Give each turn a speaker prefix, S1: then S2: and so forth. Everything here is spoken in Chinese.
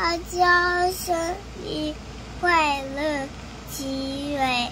S1: 大家生日快乐齐瑞